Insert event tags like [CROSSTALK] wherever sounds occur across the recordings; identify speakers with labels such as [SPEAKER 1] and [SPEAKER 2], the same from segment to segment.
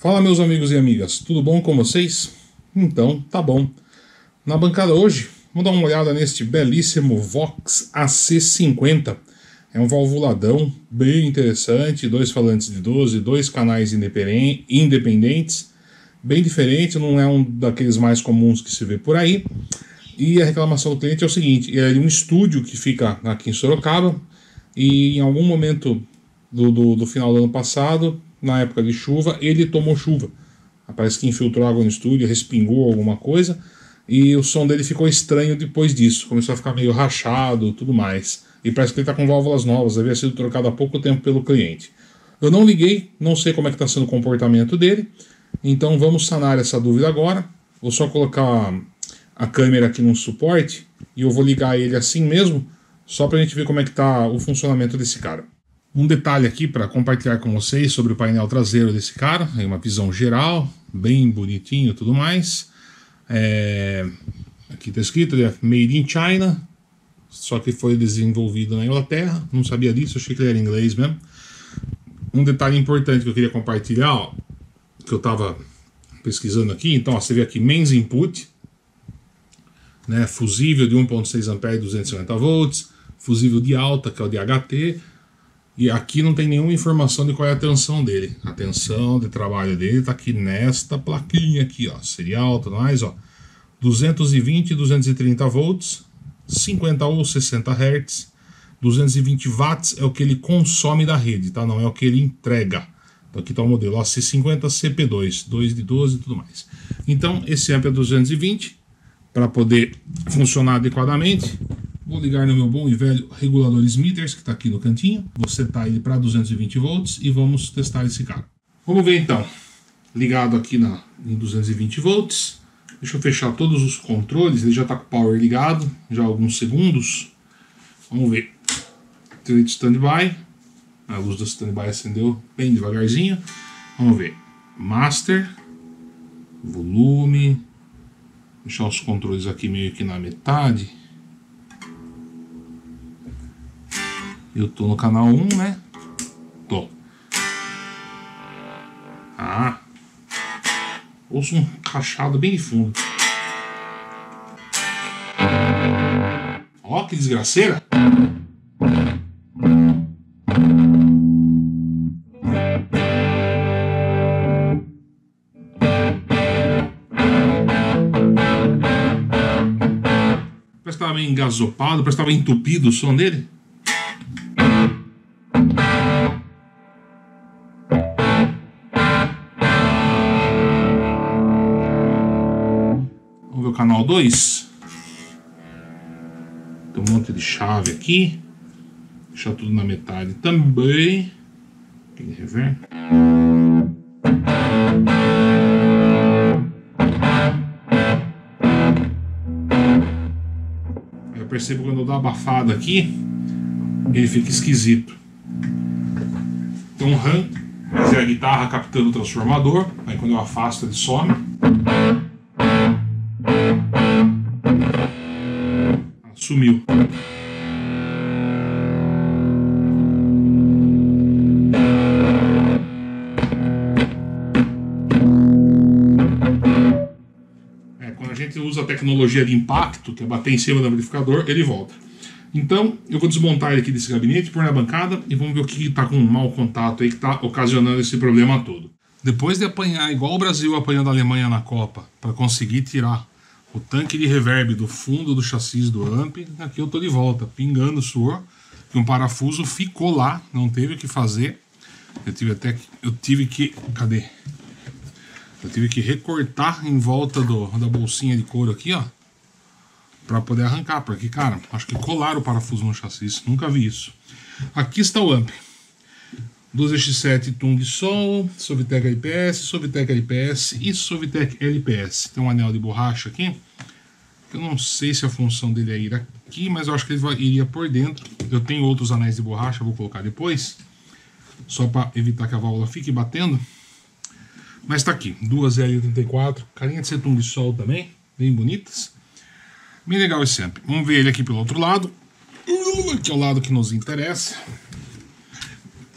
[SPEAKER 1] Fala, meus amigos e amigas, tudo bom com vocês? Então, tá bom. Na bancada hoje, vamos dar uma olhada neste belíssimo Vox AC50. É um valvuladão bem interessante, dois falantes de 12, dois canais independentes, bem diferente, não é um daqueles mais comuns que se vê por aí. E a reclamação do cliente é o seguinte: é um estúdio que fica aqui em Sorocaba, e em algum momento do, do, do final do ano passado na época de chuva, ele tomou chuva. Parece que infiltrou água no estúdio, respingou alguma coisa, e o som dele ficou estranho depois disso. Começou a ficar meio rachado tudo mais. E parece que ele está com válvulas novas, havia sido trocado há pouco tempo pelo cliente. Eu não liguei, não sei como é que está sendo o comportamento dele, então vamos sanar essa dúvida agora. Vou só colocar a câmera aqui no suporte e eu vou ligar ele assim mesmo, só para a gente ver como é que está o funcionamento desse cara. Um detalhe aqui para compartilhar com vocês sobre o painel traseiro desse cara, é uma visão geral, bem bonitinho e tudo mais. É... Aqui está escrito, ele é Made in China, só que foi desenvolvido na Inglaterra, não sabia disso, achei que ele era inglês mesmo. Um detalhe importante que eu queria compartilhar, ó, que eu estava pesquisando aqui, então ó, você vê aqui Mains Input, né, fusível de 1.6 A e 250 volts, fusível de alta, que é o de HT, e aqui não tem nenhuma informação de qual é a tensão dele. A tensão de trabalho dele está aqui nesta plaquinha aqui, ó, serial, tudo mais, ó. 220 e 230 volts, 50 ou 60 Hz, 220 watts é o que ele consome da rede, tá? Não é o que ele entrega. Então aqui está o modelo ó, C50 CP2, 2 de 12 e tudo mais. Então esse amp é 220 para poder funcionar adequadamente. Vou ligar no meu bom e velho regulador Smithers, que está aqui no cantinho. Vou setar ele para 220 volts e vamos testar esse cara. Vamos ver então. Ligado aqui na, em 220 volts. Deixa eu fechar todos os controles. Ele já está com o power ligado, já há alguns segundos. Vamos ver. Treat standby. A luz do standby acendeu bem devagarzinho. Vamos ver. Master. Volume. Deixar os controles aqui meio que na metade. Eu tô no canal 1, né? Tô. Ah. Ouço um cachado bem de fundo. Ó, que desgraceira. Parece que estava meio engasopado, parece que estava entupido o som dele. 2. Tem um monte de chave aqui. Deixar tudo na metade também. Aquele reverb. Eu percebo quando eu dou abafada aqui, ele fica esquisito. Um RAM, mas é a guitarra captando o transformador. Aí quando eu afasto ele some. Sumiu. É, quando a gente usa a tecnologia de impacto, que é bater em cima do amplificador, ele volta. Então, eu vou desmontar ele aqui desse gabinete, pôr na bancada e vamos ver o que está com um mau contato aí que está ocasionando esse problema todo. Depois de apanhar, igual o Brasil apanhando a Alemanha na Copa, para conseguir tirar o tanque de reverb do fundo do chassi do amp, aqui eu tô de volta, pingando suor, que um parafuso ficou lá, não teve o que fazer. Eu tive até que, eu tive que, cadê? Eu tive que recortar em volta do, da bolsinha de couro aqui, ó, para poder arrancar, porque cara, acho que colaram o parafuso no chassi, nunca vi isso. Aqui está o amp. 12x7 Tung Sol, Sovitec LPS, Sovitec LPS e Sovitec LPS. Tem um anel de borracha aqui, eu não sei se a função dele é ir aqui, mas eu acho que ele vai, iria por dentro. Eu tenho outros anéis de borracha, vou colocar depois, só para evitar que a válvula fique batendo. Mas está aqui, duas L84, carinha de ser Tung Sol também, bem bonitas. Bem legal esse amp. Vamos ver ele aqui pelo outro lado, que é o lado que nos interessa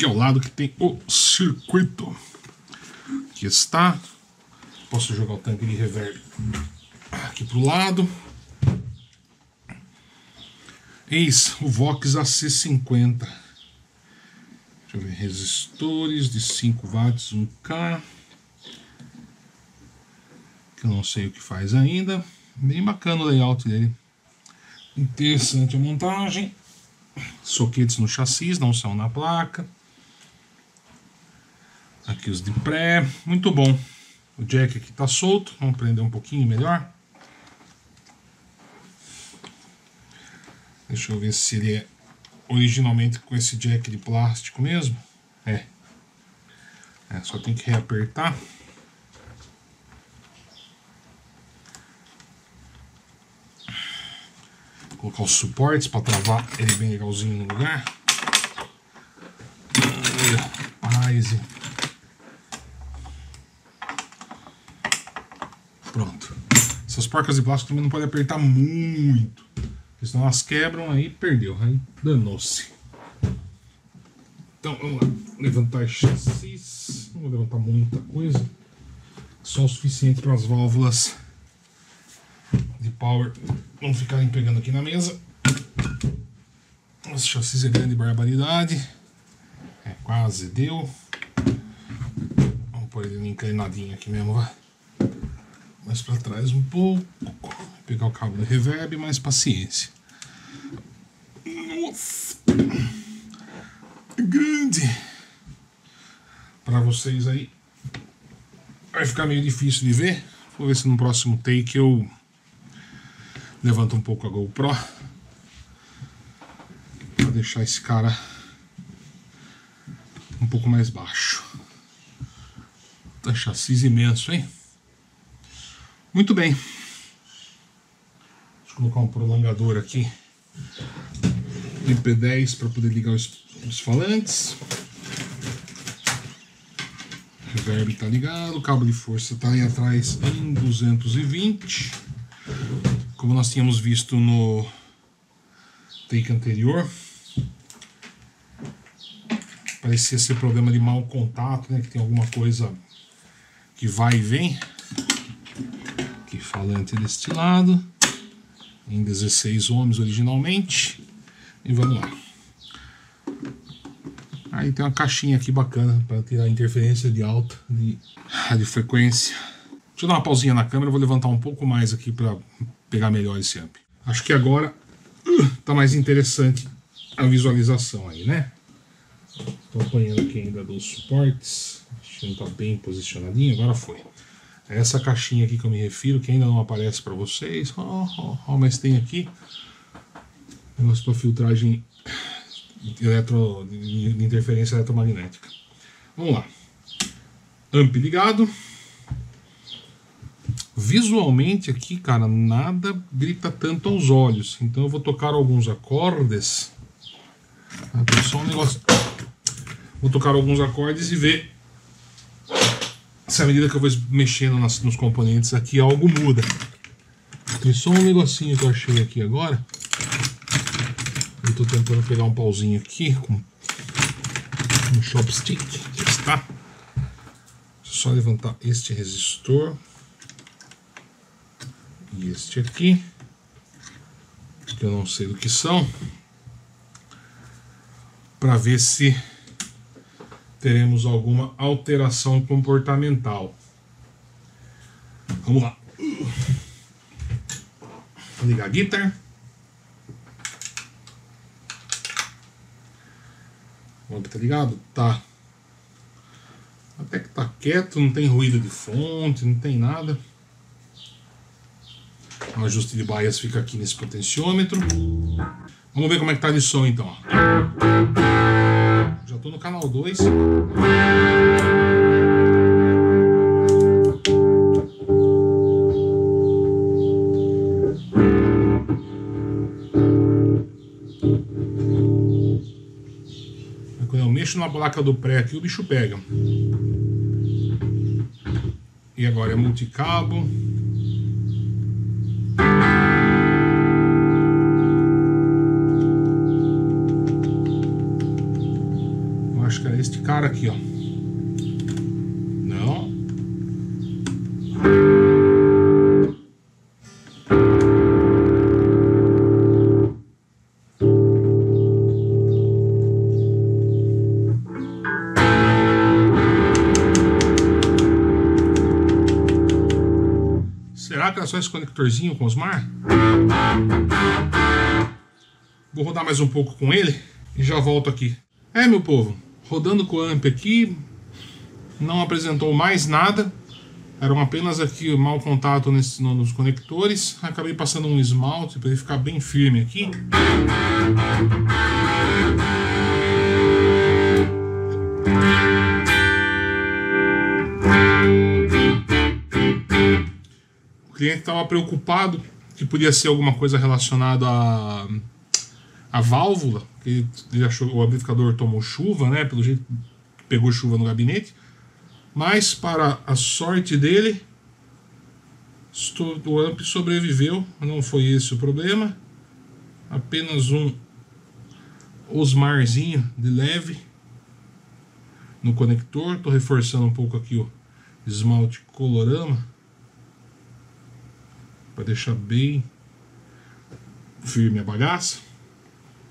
[SPEAKER 1] que é o lado que tem o circuito. aqui está. Posso jogar o tanque de reverb aqui pro lado. Eis o Vox AC50. Deixa eu ver, resistores de 5 watts, 1K. Que eu não sei o que faz ainda. Bem bacana o layout dele. Interessante a montagem. Soquetes no chassi, não são na placa. Aqui os de pré, muito bom. O jack aqui está solto, vamos prender um pouquinho melhor. Deixa eu ver se ele é originalmente com esse jack de plástico mesmo. É. é só tem que reapertar. Colocar os suportes para travar ele bem legalzinho no lugar. Paz. Pronto. Essas porcas de plástico também não pode apertar muito. Porque senão elas quebram, aí perdeu. Aí danou-se. Então vamos lá. Levantar chassis. Não vou levantar muita coisa. Só o suficiente para as válvulas de power não ficarem pegando aqui na mesa. Esse chassi é grande barbaridade. É, quase deu. Vamos pôr ele inclinadinho aqui mesmo, vai mais para trás um pouco, pegar o cabo do reverb, mais paciência. Nossa, grande. Para vocês aí vai ficar meio difícil de ver. Vou ver se no próximo take eu levanto um pouco a GoPro para deixar esse cara um pouco mais baixo. Tá chassi imenso, hein? Muito bem. Deixa eu colocar um prolongador aqui de P10 para poder ligar os, os falantes. Reverb está ligado, cabo de força está aí atrás em 220. Como nós tínhamos visto no take anterior. Parecia ser problema de mau contato, né? Que tem alguma coisa que vai e vem falante deste lado, em 16 ohms originalmente. E vamos lá. Aí tem uma caixinha aqui bacana para tirar interferência de alta de radiofrequência. Deixa eu dar uma pausinha na câmera, vou levantar um pouco mais aqui para pegar melhor esse amp. Acho que agora uh, tá mais interessante a visualização aí, né? Estou apanhando aqui ainda dos suportes. Acho que não está bem posicionadinho, agora foi. É essa caixinha aqui que eu me refiro, que ainda não aparece para vocês. Oh, oh, oh, mas tem aqui negócio para filtragem eletro, de interferência eletromagnética. Vamos lá. Amp ligado. Visualmente aqui, cara, nada grita tanto aos olhos. Então eu vou tocar alguns acordes. Atenção, um negócio. Vou tocar alguns acordes e ver à medida que eu vou mexendo nas, nos componentes aqui, algo muda. Tem só um negocinho que eu achei aqui agora. Estou tentando pegar um pauzinho aqui com um chopstick. Já está. Só levantar este resistor. E este aqui. Que eu não sei do que são. Para ver se teremos alguma alteração comportamental. Vamos lá. Vou ligar a guitar. O tá ligado? Tá. Até que tá quieto, não tem ruído de fonte, não tem nada. O ajuste de bias fica aqui nesse potenciômetro. Vamos ver como é que tá de som então. Tô no canal 2. Quando eu mexo na placa do pré aqui, o bicho pega. E agora é multicabo. aqui, ó. Não. Será que é só esse conectorzinho com os mar? Vou rodar mais um pouco com ele e já volto aqui. É, meu povo, rodando com o amp aqui, não apresentou mais nada. Eram apenas aqui mau contato nesse, nos conectores. Acabei passando um esmalte para ele ficar bem firme aqui. O cliente estava preocupado que podia ser alguma coisa relacionada a a válvula, que ele achou o amplificador tomou chuva, né? Pelo jeito pegou chuva no gabinete. Mas para a sorte dele, o amp sobreviveu, não foi esse o problema. Apenas um osmarzinho de leve no conector. Estou reforçando um pouco aqui o esmalte colorama para deixar bem firme a bagaça.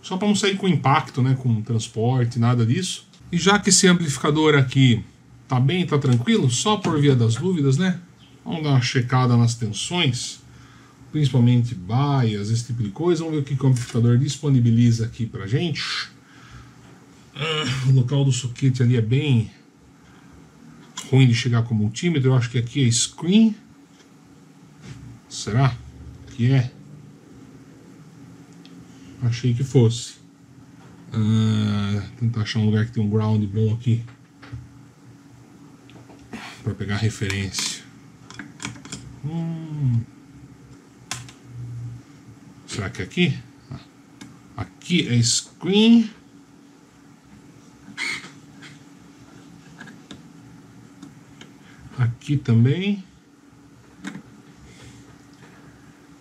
[SPEAKER 1] Só para não sair com impacto, né, com transporte, nada disso. E já que esse amplificador aqui tá bem, tá tranquilo, só por via das dúvidas, né? Vamos dar uma checada nas tensões, principalmente baias, esse tipo de coisa. Vamos ver o que o amplificador disponibiliza aqui pra gente. Ah, o local do soquete ali é bem ruim de chegar com multímetro. Eu acho que aqui é screen. Será que é? Achei que fosse. Uh, tentar achar um lugar que tem um ground bom aqui. Para pegar referência. Hum. Será que é aqui? Ah, aqui é screen. Aqui também.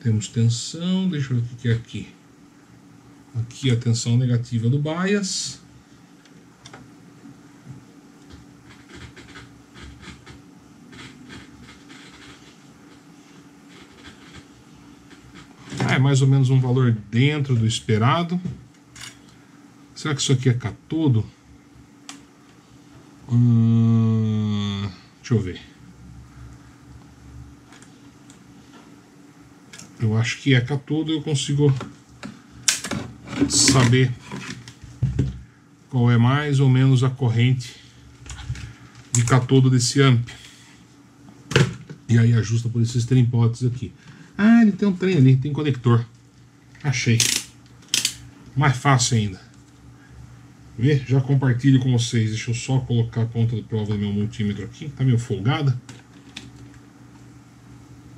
[SPEAKER 1] Temos tensão. Deixa eu ver o que é aqui. Aqui a tensão negativa do bias. Ah, é mais ou menos um valor dentro do esperado. Será que isso aqui é catodo? Hum, deixa eu ver. Eu acho que é catodo, eu consigo saber qual é mais ou menos a corrente de catodo desse amp. E aí ajusta por esses trimpotes aqui. Ah, ele tem um trem ali, tem conector. Achei. Mais fácil ainda. Vê? Já compartilho com vocês. Deixa eu só colocar a ponta de prova do meu multímetro aqui. Tá meio folgada.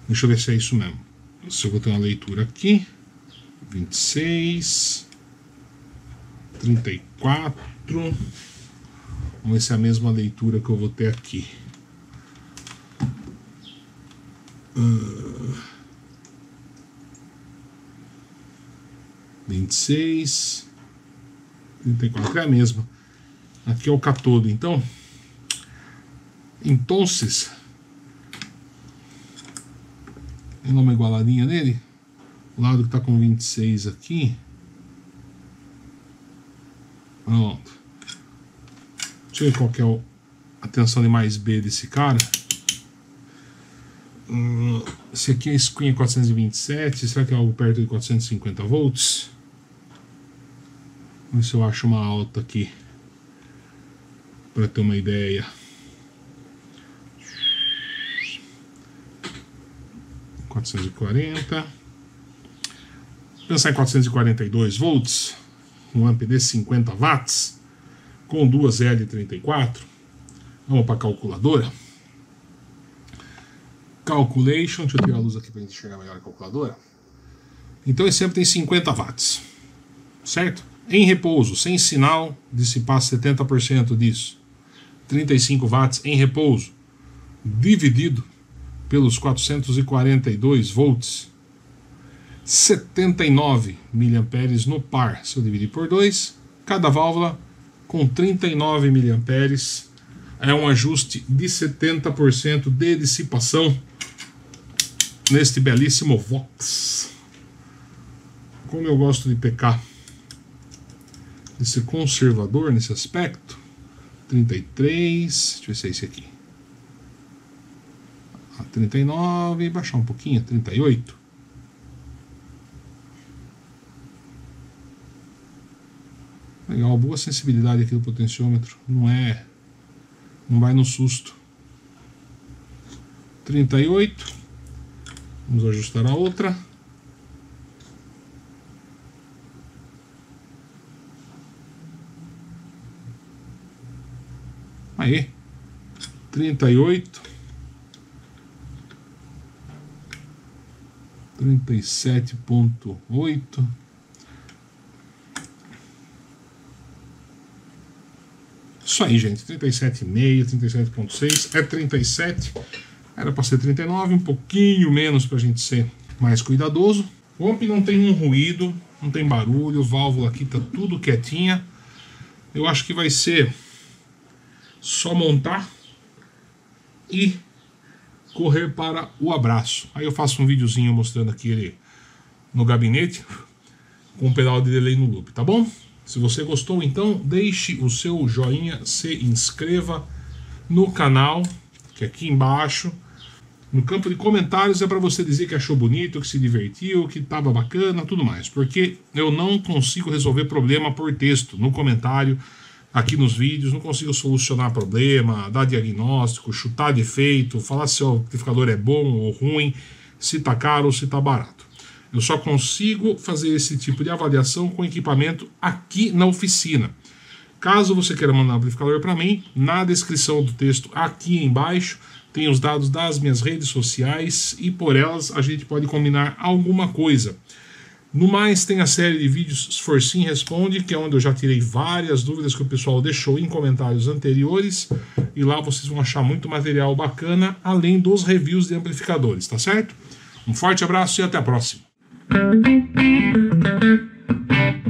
[SPEAKER 1] Deixa eu ver se é isso mesmo. Se eu vou ter uma leitura aqui. 26. 34. Vamos ver se é a mesma leitura que eu vou ter aqui. Uh, 26. 34 é a mesma. Aqui é o catodo, então. Então, vou dar uma igualadinha nele. O lado que está com 26 aqui. Pronto. Deixa eu ver qual que é a tensão de mais B desse cara. Hum, esse aqui é screen 427. Será que é algo perto de 450 volts? Vamos ver se eu acho uma alta aqui. Para ter uma ideia. Quatrocentos e quarenta. Pensar em 442 volts um amp de 50 watts, com duas L34. Vamos para a calculadora. Calculation, deixa eu tirar a luz aqui para a gente enxergar melhor a calculadora. Então esse amp tem 50 watts, certo? Em repouso, sem sinal, dissipar 70% disso. 35 watts em repouso, dividido pelos 442 volts 79 mA no par. Se eu dividir por 2, cada válvula com 39 mA é um ajuste de 70% de dissipação neste belíssimo Vox. Como eu gosto de pecar esse conservador nesse aspecto, 33, deixa eu ver se é esse aqui. 39, baixar um pouquinho, 38. Legal, boa sensibilidade aqui do potenciômetro, não é não vai no susto. 38. Vamos ajustar a outra. Aí. 38. 37.8. Isso aí, gente. 37,5, 37,6. É 37. Era para ser 39, um pouquinho menos para a gente ser mais cuidadoso. O amp não tem um ruído, não tem barulho, válvula aqui tá tudo quietinha. Eu acho que vai ser só montar e correr para o abraço. Aí eu faço um videozinho mostrando aqui ele no gabinete [LAUGHS] com um pedal de delay no loop, tá bom? Se você gostou, então deixe o seu joinha, se inscreva no canal, que é aqui embaixo, no campo de comentários é para você dizer que achou bonito, que se divertiu, que estava bacana, tudo mais, porque eu não consigo resolver problema por texto no comentário, aqui nos vídeos, não consigo solucionar problema, dar diagnóstico, chutar defeito, falar se o amplificador é bom ou ruim, se está caro ou se está barato. Eu só consigo fazer esse tipo de avaliação com equipamento aqui na oficina. Caso você queira mandar um amplificador para mim, na descrição do texto aqui embaixo tem os dados das minhas redes sociais e por elas a gente pode combinar alguma coisa. No mais, tem a série de vídeos Sforcim Responde, que é onde eu já tirei várias dúvidas que o pessoal deixou em comentários anteriores. E lá vocês vão achar muito material bacana, além dos reviews de amplificadores, tá certo? Um forte abraço e até a próxima.
[SPEAKER 2] Thank you.